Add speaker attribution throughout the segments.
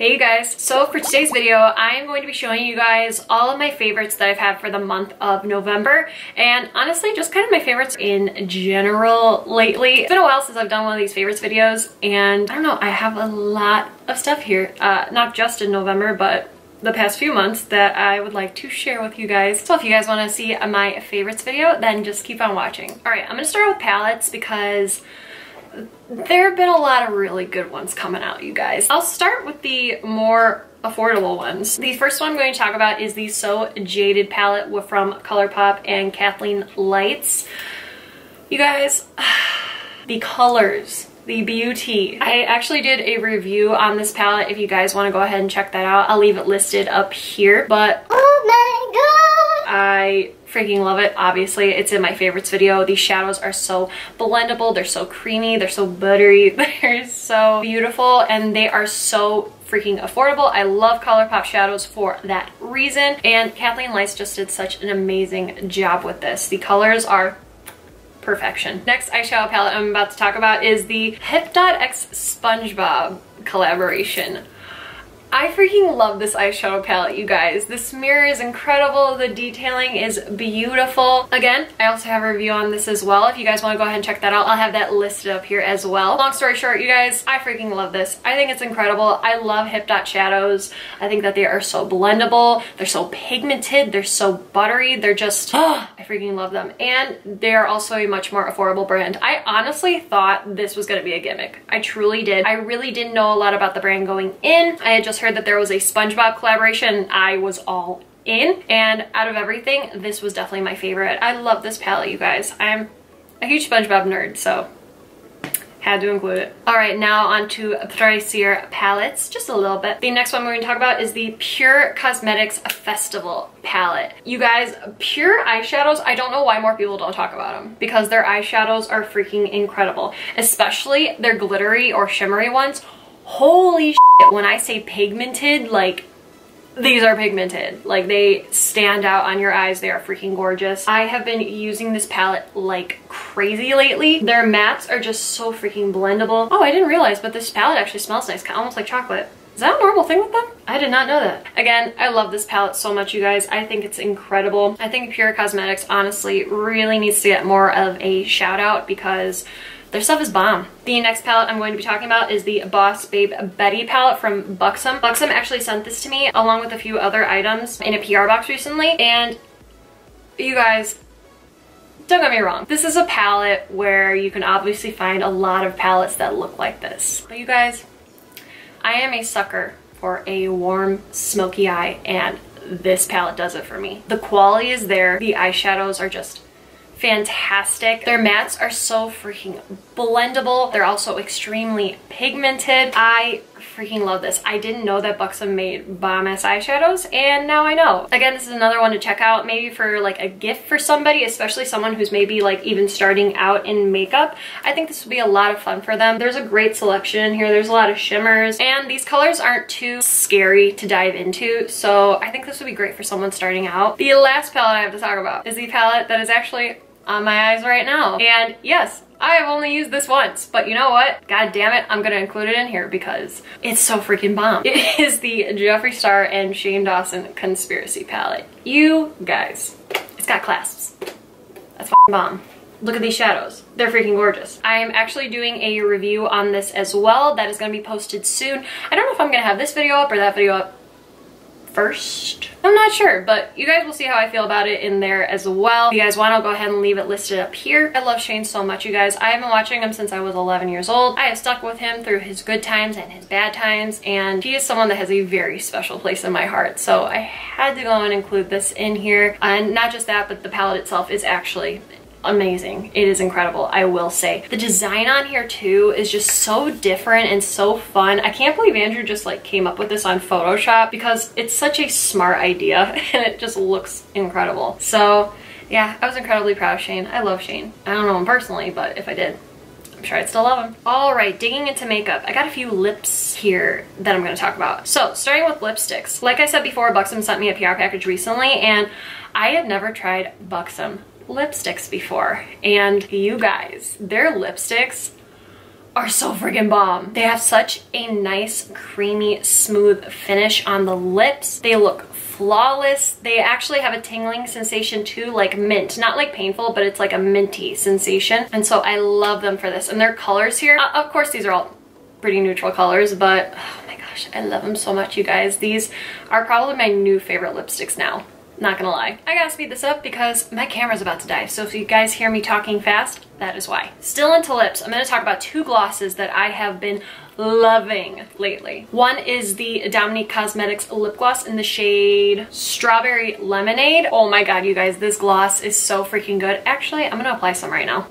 Speaker 1: Hey you guys, so for today's video, I am going to be showing you guys all of my favorites that I've had for the month of November, and honestly, just kind of my favorites in general lately. It's been a while since I've done one of these favorites videos, and I don't know, I have a lot of stuff here, uh, not just in November, but the past few months that I would like to share with you guys. So if you guys want to see my favorites video, then just keep on watching. All right, I'm going to start with palettes because there have been a lot of really good ones coming out, you guys. I'll start with the more affordable ones. The first one I'm going to talk about is the So Jaded palette from ColourPop and Kathleen Lights. You guys, the colors, the beauty. I actually did a review on this palette if you guys want to go ahead and check that out. I'll leave it listed up here, but oh my god! I freaking love it. Obviously, it's in my favorites video. These shadows are so blendable. They're so creamy. They're so buttery. They're so beautiful and they are so freaking affordable. I love ColourPop shadows for that reason. And Kathleen Lights just did such an amazing job with this. The colors are perfection. Next eyeshadow palette I'm about to talk about is the Hip Dot X SpongeBob collaboration. I freaking love this eyeshadow palette, you guys. This mirror is incredible. The detailing is beautiful. Again, I also have a review on this as well. If you guys want to go ahead and check that out, I'll have that listed up here as well. Long story short, you guys, I freaking love this. I think it's incredible. I love Hip Dot shadows. I think that they are so blendable. They're so pigmented. They're so buttery. They're just, oh, I freaking love them. And they're also a much more affordable brand. I honestly thought this was going to be a gimmick. I truly did. I really didn't know a lot about the brand going in. I had just heard that there was a SpongeBob collaboration. I was all in. And out of everything, this was definitely my favorite. I love this palette, you guys. I'm a huge SpongeBob nerd, so had to include it. All right, now on to pricier palettes, just a little bit. The next one we're gonna talk about is the Pur Cosmetics Festival palette. You guys, Pur eyeshadows, I don't know why more people don't talk about them because their eyeshadows are freaking incredible, especially their glittery or shimmery ones holy when I say pigmented, like these are pigmented. Like they stand out on your eyes. They are freaking gorgeous. I have been using this palette like crazy lately. Their mattes are just so freaking blendable. Oh, I didn't realize, but this palette actually smells nice, almost like chocolate. Is that a normal thing with them? I did not know that. Again, I love this palette so much, you guys. I think it's incredible. I think Pur Cosmetics honestly really needs to get more of a shout out because their stuff is bomb. The next palette I'm going to be talking about is the Boss Babe Betty palette from Buxom. Buxom actually sent this to me along with a few other items in a PR box recently and you guys, don't get me wrong, this is a palette where you can obviously find a lot of palettes that look like this. But you guys, I am a sucker for a warm, smoky eye and this palette does it for me. The quality is there, the eyeshadows are just fantastic. Their mattes are so freaking blendable. They're also extremely pigmented. I freaking love this. I didn't know that Buxom made bomb ass eyeshadows and now I know. Again, this is another one to check out maybe for like a gift for somebody, especially someone who's maybe like even starting out in makeup. I think this would be a lot of fun for them. There's a great selection in here. There's a lot of shimmers and these colors aren't too scary to dive into. So I think this would be great for someone starting out. The last palette I have to talk about is the palette that is actually on my eyes right now. And yes, I have only used this once, but you know what? God damn it, I'm gonna include it in here because it's so freaking bomb. It is the Jeffree Star and Shane Dawson Conspiracy Palette. You guys, it's got clasps. That's bomb. Look at these shadows. They're freaking gorgeous. I am actually doing a review on this as well. That is going to be posted soon. I don't know if I'm going to have this video up or that video up first. I'm not sure, but you guys will see how I feel about it in there as well. If you guys want, I'll go ahead and leave it listed up here. I love Shane so much, you guys. I have been watching him since I was 11 years old. I have stuck with him through his good times and his bad times, and he is someone that has a very special place in my heart. So I had to go and include this in here. And not just that, but the palette itself is actually amazing. It is incredible, I will say. The design on here too is just so different and so fun. I can't believe Andrew just like came up with this on Photoshop because it's such a smart idea and it just looks incredible. So yeah, I was incredibly proud of Shane. I love Shane. I don't know him personally, but if I did, I'm sure I'd still love him. All right, digging into makeup. I got a few lips here that I'm gonna talk about. So starting with lipsticks. Like I said before, Buxom sent me a PR package recently and I had never tried Buxom lipsticks before and you guys, their lipsticks are so freaking bomb. They have such a nice, creamy, smooth finish on the lips. They look flawless. They actually have a tingling sensation too, like mint. Not like painful, but it's like a minty sensation. And so I love them for this. And their colors here, uh, of course these are all pretty neutral colors, but oh my gosh, I love them so much, you guys. These are probably my new favorite lipsticks now. Not gonna lie. I gotta speed this up because my camera's about to die. So if you guys hear me talking fast, that is why. Still into lips, I'm gonna talk about two glosses that I have been loving lately. One is the Dominique Cosmetics lip gloss in the shade Strawberry Lemonade. Oh my god, you guys, this gloss is so freaking good. Actually, I'm gonna apply some right now.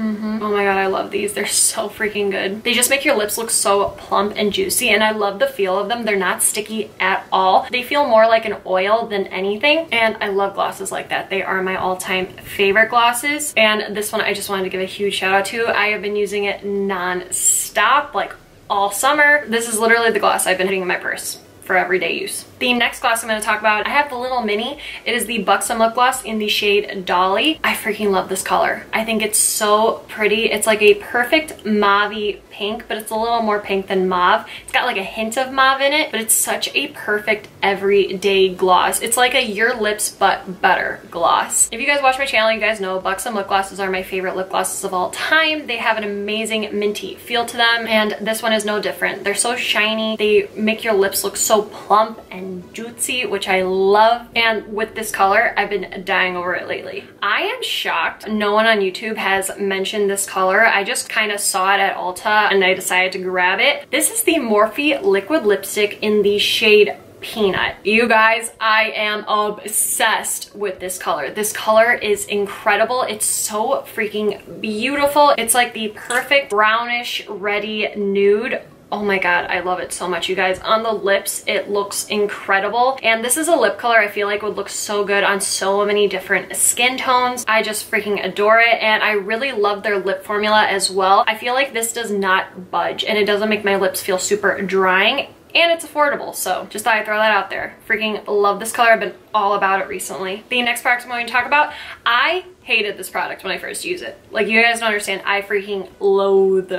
Speaker 1: Mm -hmm. Oh my god, I love these. They're so freaking good. They just make your lips look so plump and juicy and I love the feel of them. They're not sticky at all. They feel more like an oil than anything and I love glosses like that. They are my all-time favorite glosses and this one I just wanted to give a huge shout out to. I have been using it non-stop like all summer. This is literally the gloss I've been hitting in my purse for everyday use. The next gloss I'm going to talk about, I have the little mini. It is the Buxom Lip Gloss in the shade Dolly. I freaking love this color. I think it's so pretty. It's like a perfect mauve pink, but it's a little more pink than mauve. It's got like a hint of mauve in it, but it's such a perfect everyday gloss. It's like a Your Lips But Better gloss. If you guys watch my channel, you guys know Buxom lip glosses are my favorite lip glosses of all time. They have an amazing minty feel to them, and this one is no different. They're so shiny. They make your lips look so plump and juicy, which I love. And with this color, I've been dying over it lately. I am shocked no one on YouTube has mentioned this color. I just kind of saw it at Ulta and I decided to grab it. This is the Morphe liquid lipstick in the shade peanut. You guys, I am obsessed with this color. This color is incredible. It's so freaking beautiful. It's like the perfect brownish ready nude Oh my god, I love it so much, you guys. On the lips, it looks incredible. And this is a lip color I feel like would look so good on so many different skin tones. I just freaking adore it. And I really love their lip formula as well. I feel like this does not budge and it doesn't make my lips feel super drying and it's affordable so just thought I'd throw that out there freaking love this color I've been all about it recently the next product I'm going to talk about I hated this product when I first used it like you guys don't understand I freaking loathe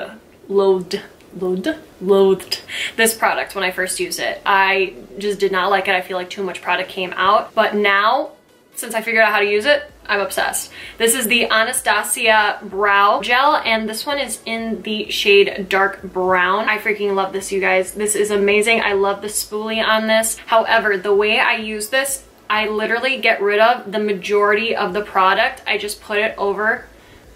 Speaker 1: loathed loathed, loathed this product when I first used it. I just did not like it. I feel like too much product came out. But now, since I figured out how to use it, I'm obsessed. This is the Anastasia Brow Gel, and this one is in the shade Dark Brown. I freaking love this, you guys. This is amazing. I love the spoolie on this. However, the way I use this, I literally get rid of the majority of the product. I just put it over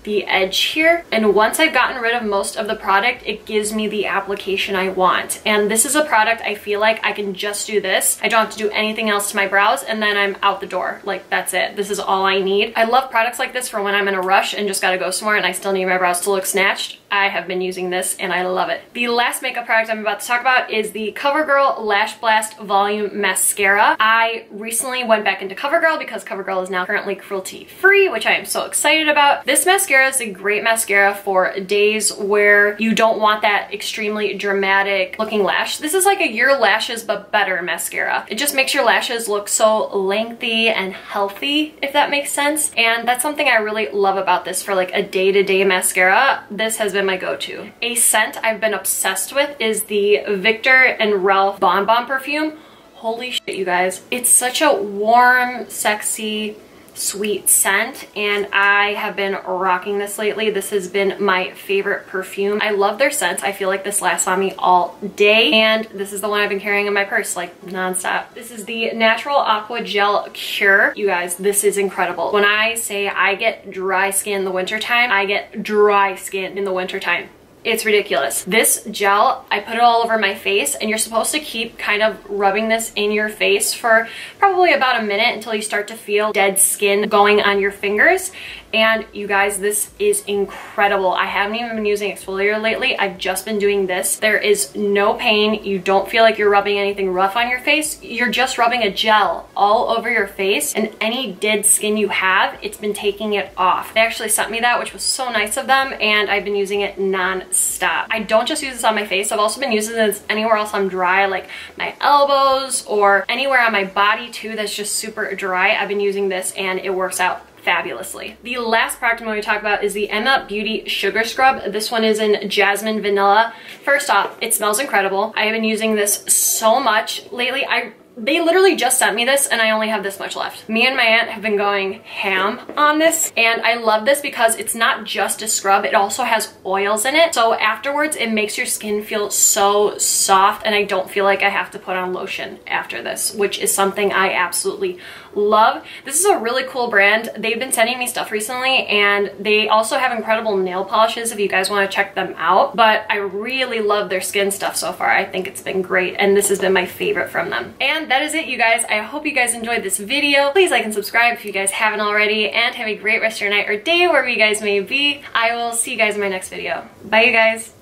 Speaker 1: the edge here. And once I've gotten rid of most of the product, it gives me the application I want. And this is a product I feel like I can just do this. I don't have to do anything else to my brows and then I'm out the door. Like that's it. This is all I need. I love products like this for when I'm in a rush and just gotta go somewhere and I still need my brows to look snatched. I have been using this and I love it. The last makeup product I'm about to talk about is the CoverGirl Lash Blast Volume Mascara. I recently went back into CoverGirl because CoverGirl is now currently cruelty free, which I am so excited about. This mascara is a great mascara for days where you don't want that extremely dramatic looking lash. This is like a Your Lashes but better mascara. It just makes your lashes look so lengthy and healthy, if that makes sense. And that's something I really love about this for like a day-to-day -day mascara. This has been my go-to. A scent I've been obsessed with is the Viktor and Rolf Bon Bon perfume. Holy shit, you guys. It's such a warm, sexy, sweet scent and I have been rocking this lately. This has been my favorite perfume. I love their scents. I feel like this lasts on me all day and this is the one I've been carrying in my purse like nonstop. This is the Natural Aqua Gel Cure. You guys, this is incredible. When I say I get dry skin in the wintertime, I get dry skin in the wintertime. It's ridiculous. This gel, I put it all over my face and you're supposed to keep kind of rubbing this in your face for probably about a minute until you start to feel dead skin going on your fingers. And you guys, this is incredible. I haven't even been using exfoliator lately. I've just been doing this. There is no pain. You don't feel like you're rubbing anything rough on your face. You're just rubbing a gel all over your face and any dead skin you have, it's been taking it off. They actually sent me that, which was so nice of them. And I've been using it non-stop. I don't just use this on my face. I've also been using this anywhere else I'm dry, like my elbows or anywhere on my body too that's just super dry. I've been using this and it works out fabulously. The last product I'm going to talk about is the Emma Beauty Sugar Scrub. This one is in Jasmine Vanilla. First off, it smells incredible. I have been using this so much lately. I they literally just sent me this and I only have this much left. Me and my aunt have been going ham on this and I love this because it's not just a scrub, it also has oils in it. So afterwards it makes your skin feel so soft and I don't feel like I have to put on lotion after this, which is something I absolutely love. This is a really cool brand. They've been sending me stuff recently and they also have incredible nail polishes if you guys want to check them out. But I really love their skin stuff so far. I think it's been great and this has been my favorite from them. That is it you guys. I hope you guys enjoyed this video. Please like and subscribe if you guys haven't already and have a great rest of your night or day wherever you guys may be. I will see you guys in my next video. Bye you guys.